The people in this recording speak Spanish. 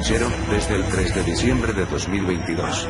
Desde el 3 de diciembre de 2022.